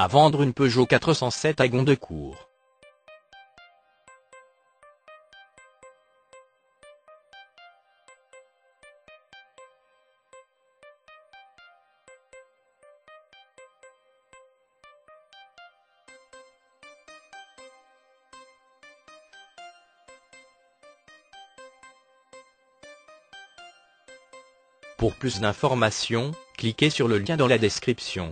à vendre une Peugeot 407 à Gondecourt. Pour plus d'informations, cliquez sur le lien dans la description.